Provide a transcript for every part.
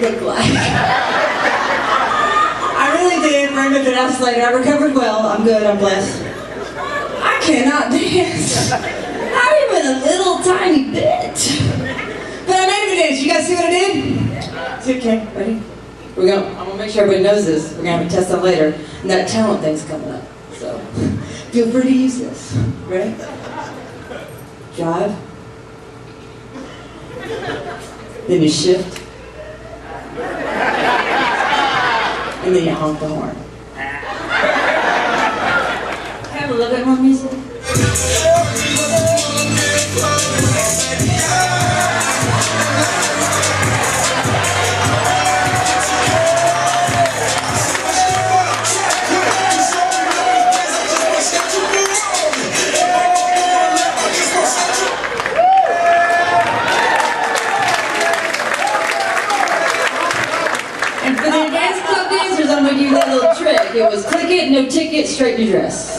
looked like. I really did. Brenda did ask later. I recovered well. I'm good. I'm blessed. I cannot dance. Not even a little tiny bit. But I made it dance. You guys see what I did? It's okay. Ready? We're going. I'm gonna make sure everybody knows this. We're gonna have a test on later, and that talent thing's coming up. So feel free to use this. Ready? Drive. Then you shift. You honk the horn. Have a little bit more music. It, no ticket, straighten your dress.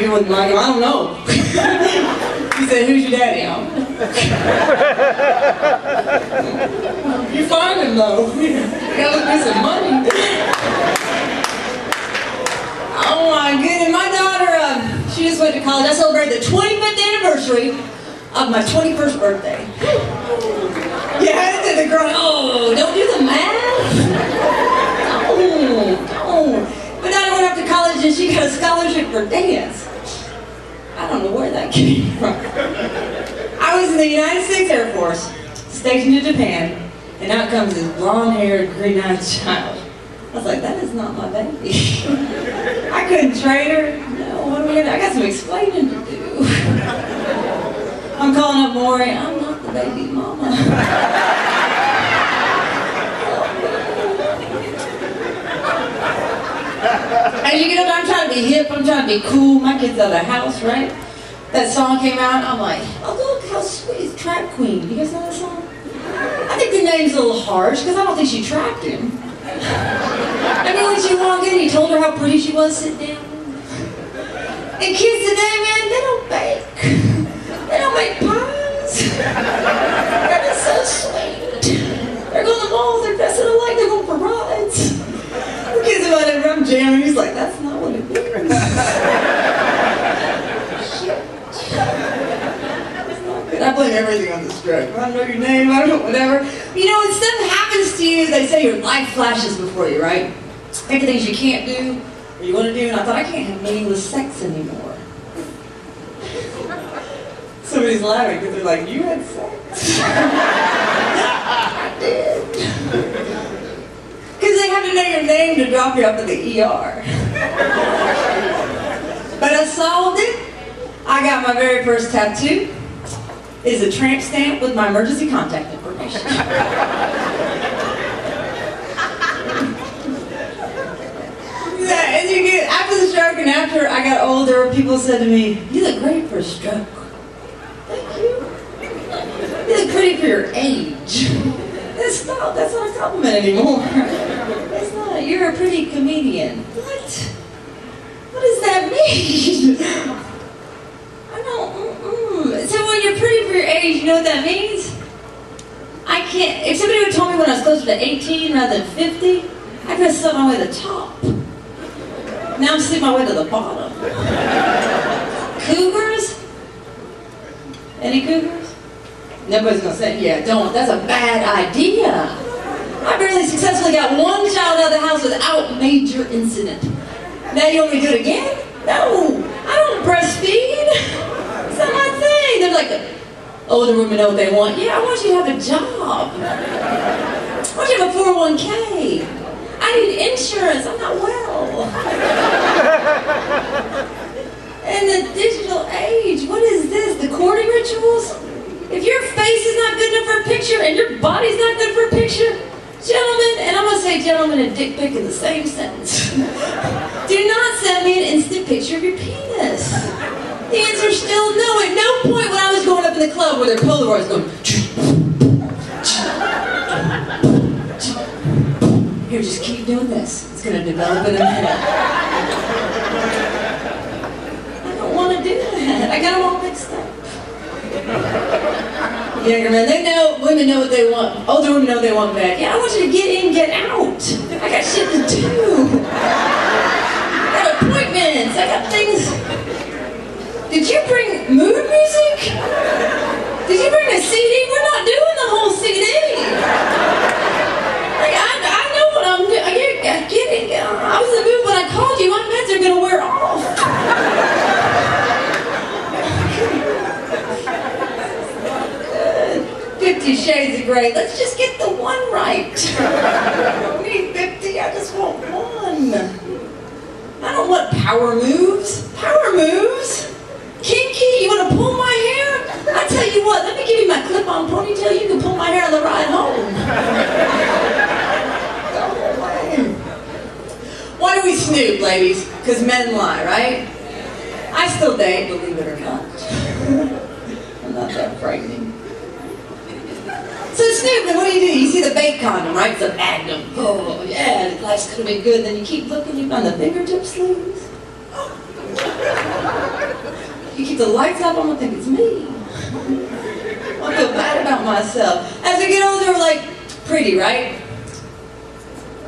You wouldn't like him, I don't know. he said, who's your daddy? I'm You find him though. You gotta get some money. Oh my goodness, my daughter, um, she just went to college. I celebrated the 25th anniversary of my 21st birthday. Yeah, the girl, oh, don't do the math. No, no. But then I went off to college and she got a scholarship for dance. I don't know where that came from. I was in the United States Air Force, stationed in Japan, and out comes this blonde-haired, green-eyed child. I was like, that is not my baby. I couldn't trade her. No, what am I gonna? I got some explaining to do. I'm calling up Maury. I'm baby mama. As you older, I'm trying to be hip. I'm trying to be cool. My kid's out of the house, right? That song came out. I'm like, oh look how sweet Trap Queen. You guys know that song? I think the name's a little harsh because I don't think she trapped him. I mean, when she walked in, he told her how pretty she was. Sit down. And kids today, man, they don't bake. They don't make pies. That is so sweet. They're going to the mall, they're dressing alike, they're going for rides. The kids about it, I'm jamming. He's like, that's not what it means. I blame everything on this drug. I don't know your name, I don't know, whatever. You know, when stuff happens to you, they say your life flashes before you, right? Think of things you can't do, or you want to do, and I thought, I can't have meaningless sex anymore. Somebody's laughing because they're like, you had sex? I did. Because they have to know your name to drop you off at the ER. but I solved it. I got my very first tattoo. Is a tramp stamp with my emergency contact information. As you get after the stroke and after I got older, people said to me, "You look great for a stroke." Look pretty for your age. It's not. That's not a compliment anymore. It's not. You're a pretty comedian. What? What does that mean? I don't. Mm-mm. So when you're pretty for your age, you know what that means? I can't. If somebody would told me when I was closer to 18 rather than 50, I'd have slept my way to the top. Now I'm sleeping my way to the bottom. Cougars? Any cougars? Nobody's gonna say, yeah, don't. That's a bad idea. I barely successfully got one child out of the house without major incident. Now you want me to do it again? No, I don't breastfeed. It's not my thing. They're like, oh, the women know what they want. Yeah, I want you to have a job. I want you to have a 401k. I need insurance. I'm not well. In the digital age, what is this? The courting rituals? If your face is not good enough for a picture and your body's not good for a picture, gentlemen, and I'm gonna say gentlemen and dick pic in the same sentence, do not send me an instant picture of your penis. The answer's still no. At no point when I was growing up in the club where their Polaroids going. Here, just keep doing this. It's gonna develop in a minute. I don't want to do that. I got them all mixed up. Younger men, they know, women know what they want. Older women know what they want back. Yeah, I want you to get in, get out. I got shit to do. I got appointments. I got things. Did you bring mood music? Did you bring a CD? We're not doing the whole CD. Like, I, I know what I'm doing. I get, I get it. I was in the mood when I called you. My meds are going to wear off. Fifty Shades of Grey. Let's just get the one right. I don't need 50, I just want one. I don't want power moves. Power moves? Kinky, you want to pull my hair? I tell you what, let me give you my clip-on ponytail. You can pull my hair on the ride home. Why do we snoop, ladies? Because men lie, right? I still date, believe it or not. I'm not that frightening. So Snoop, what do you do? You see the bait condom, right? It's a magnum. Oh, yeah, the life's gonna be good. Then you keep looking, you find the fingertip sleeves. You keep the lights up, I'm gonna think it's me. I feel bad about myself. As we get older, like, pretty, right?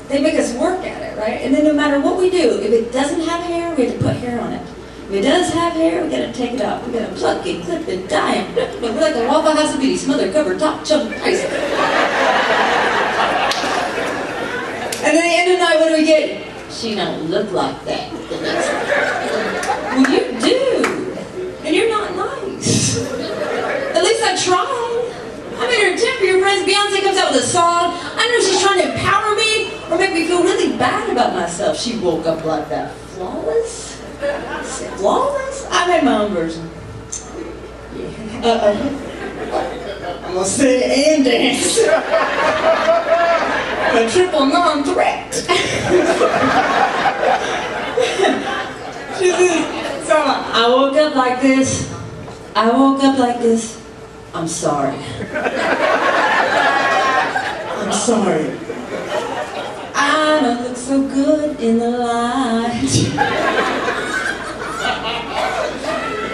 They make us work at it, right? And then no matter what we do, if it doesn't have hair, we have to put hair on it. If it does have hair, we gotta take it off. We gotta pluck it, clip it, dye it. But We're like the Waffle House Beauty, smother, cover, top, chunk, ice. And then at the end of the night, what do we get? She don't look like that. Well, you do. And you're not nice. At least I tried. I made her temper your friends. Beyonce comes out with a song. I know she's trying to empower me or make me feel really bad about myself. She woke up like that. Flawless? Flawless? I made my own version. Yeah. Uh-oh. I'm gonna sing and dance. A triple non-threat. so I woke up like this. I woke up like this. I'm sorry. I'm sorry. I don't look so good in the light.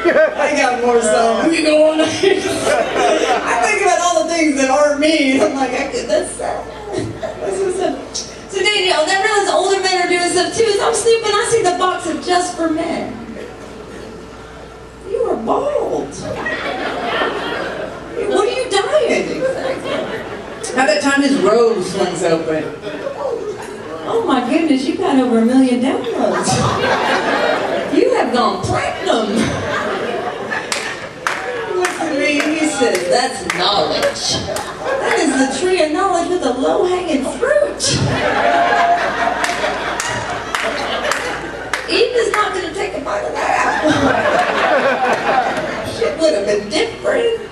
I got more songs. You go on. I think about all the things that aren't me. I'm like, I could, that's sad. So Danielle, I realize older men are doing stuff too. As I'm sleeping, I see the box of Just for Men. You are bald. What are you dying exactly? By that time his robe swings open. Oh my goodness, you got over a million downloads. You have gone platinum says that's knowledge. That is the tree of knowledge with a low-hanging fruit. Eve is not going to take a bite of that apple. Shit would have been different.